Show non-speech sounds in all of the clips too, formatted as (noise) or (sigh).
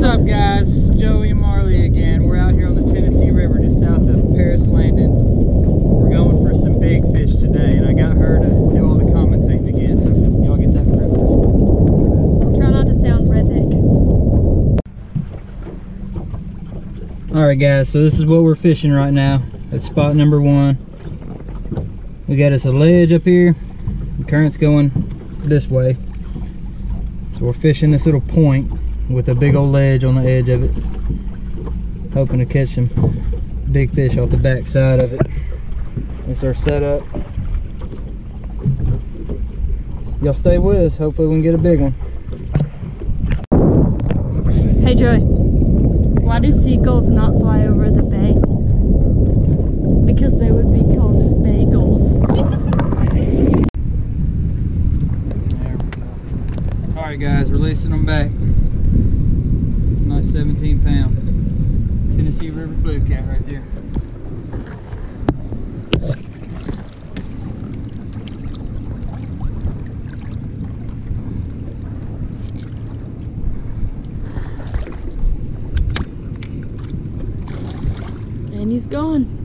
What's up guys? Joey and Marley again. We're out here on the Tennessee River just south of Paris Landing. We're going for some big fish today and I got her to do all the commentating again. So y'all get that grip. Try not to sound redneck. Alright guys, so this is what we're fishing right now. At spot number one. We got us a ledge up here. The current's going this way. So we're fishing this little point with a big old ledge on the edge of it. Hoping to catch some big fish off the back side of it. That's our setup. Y'all stay with us. Hopefully we can get a big one. Hey Joey, why do seagulls not fly over the bay? Because they would be called bagels. There we go. All right, guys, releasing them back. Nice 17 pound Tennessee River blue cat right there. And he's gone.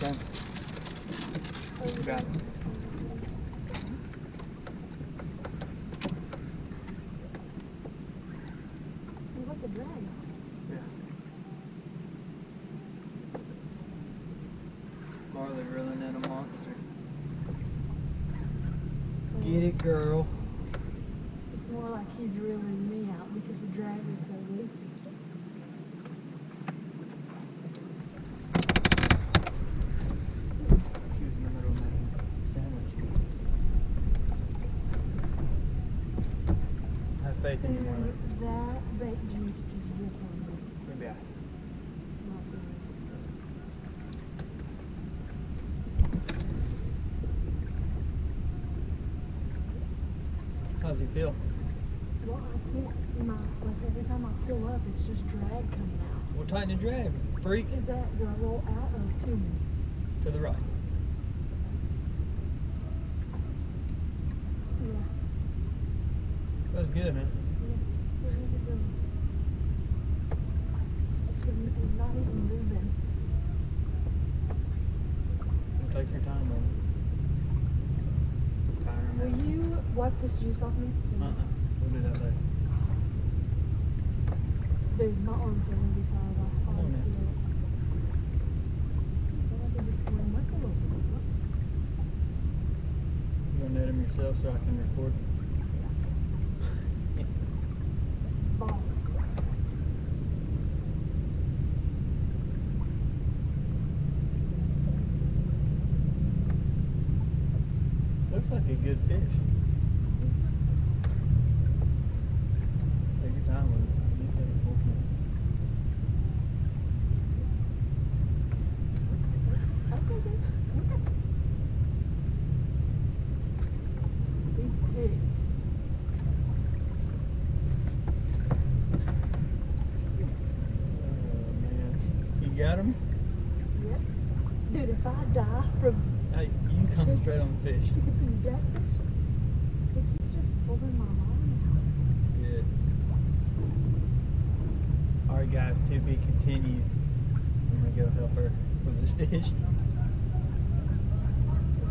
Where are you from? Got it. Yeah. Marley reeling in a monster. Get it, girl. It's more like he's reeling me out because the drag is so loose. She was in the middle of making a sandwich. Have faith in you, Marley. that bait juice just dripped on me. Maybe I. Not good. How's he feel? Well, I can't, my, like every time I pull up, it's just drag coming out. Well, tighten the drag. Freak. Is that, do I roll out or to me? To the right. Yeah. That was good, man. Where is it going? It's, not even moving. Take your time, man. Just tire him Will out. you wipe this juice off me? Uh-uh. We'll do that later. Dude, my arms are gonna be tired. I Come on, man. feel it. Then I can just swim like a little bit. You gonna net him yourself so I can record? (laughs) Looks like a good fish. Uh, got him? Yep. Dude, if I die from... Hey, you come straight on fish. (laughs) Alright guys, to be continued. I'm going to go help her with this fish.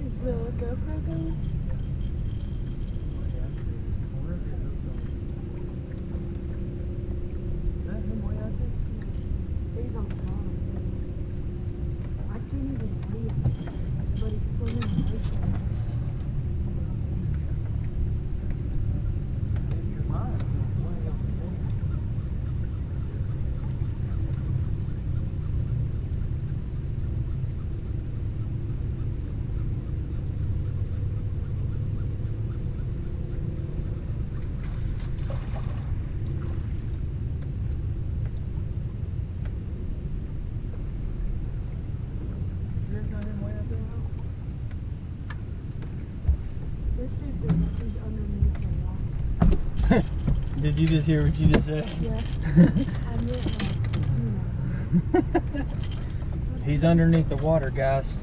Is the GoPro going? Did you just hear what you just said? Yeah. (laughs) He's underneath the water, guys.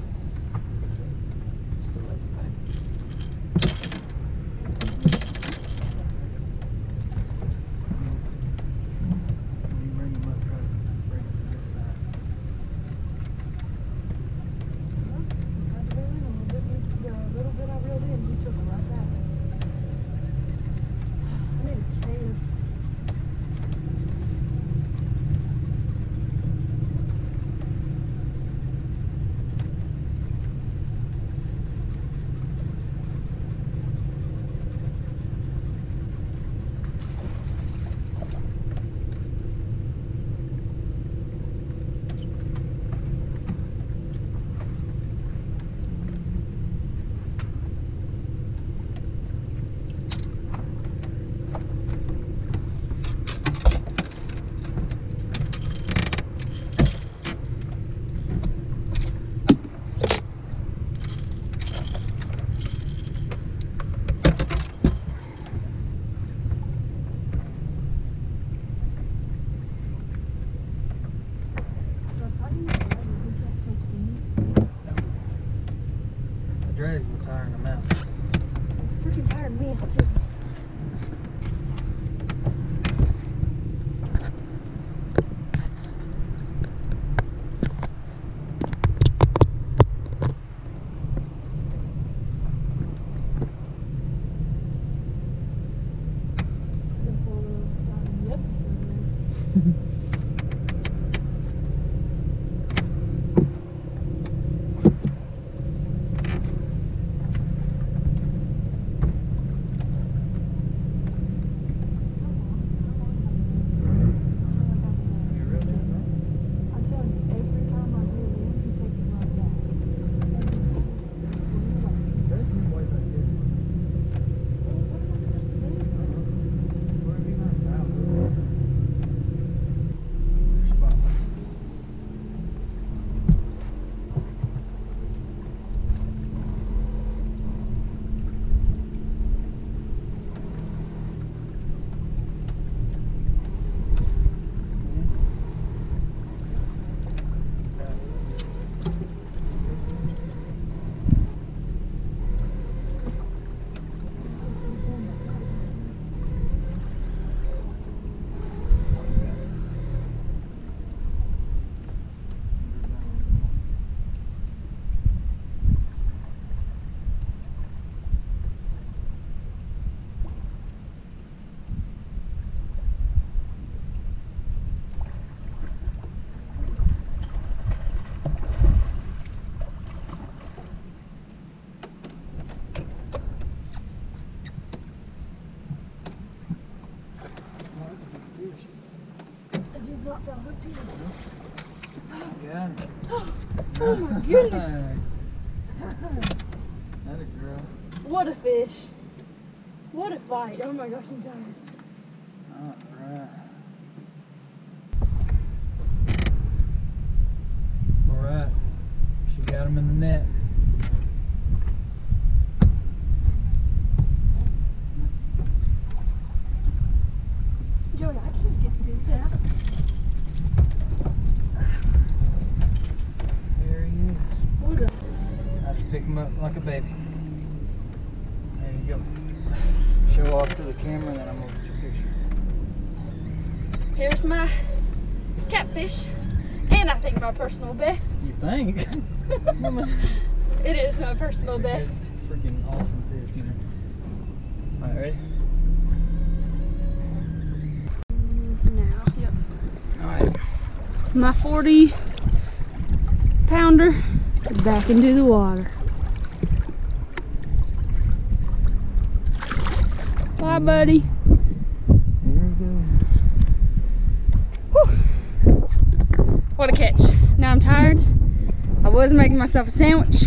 Greg were tiring him out. Freaking tired me out too. Mm-hmm. Not felt hooked either. Got it. Oh my goodness. That a girl. What a fish. What a fight. Oh my gosh, I'm tired. Alright. Alright. She got him in the net. Joey, I can't get this out. There he is. What a I just pick him up like a baby. There you go. Show camera, then I'm gonna your picture. Here's my catfish. And I think my personal best. You think? (laughs) It is my personal best. Freaking awesome fish, man. Alright, ready? Now, yep. Alright. My 40 pounder back into the water. Bye, buddy. What a catch. Now I'm tired. I was making myself a sandwich.